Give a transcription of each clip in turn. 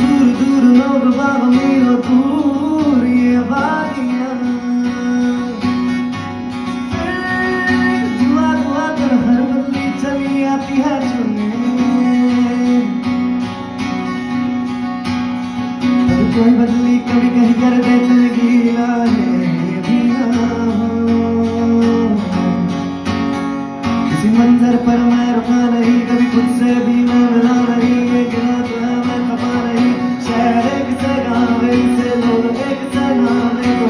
दूर दूर लोग बाग में और दूर ये वादियाँ कोई बदली कभी कहीं कर दे चल गीला किसी मंजर पर मैं रुका नहीं, कभी खुद से भी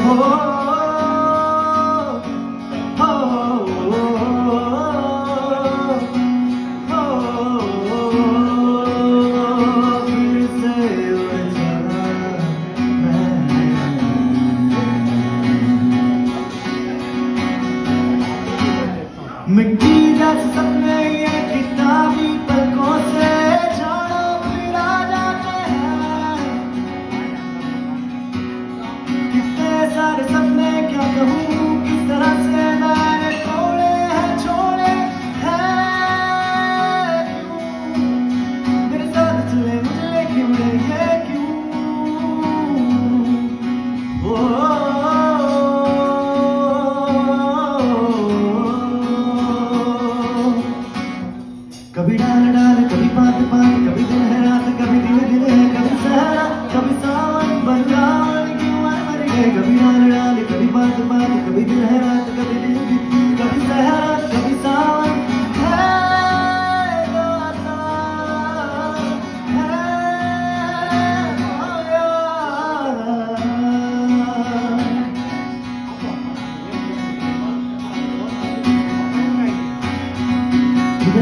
Oh. Oh.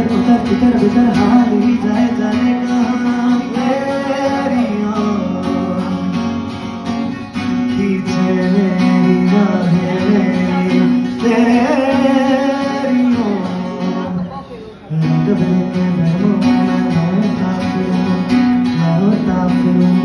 उतर इधर उधर हाल ही जाए जाने कहा मेरी खींचे मेरी राहें तेरे रंग बिल के मैं होता फिरूं मैं होता फिरूं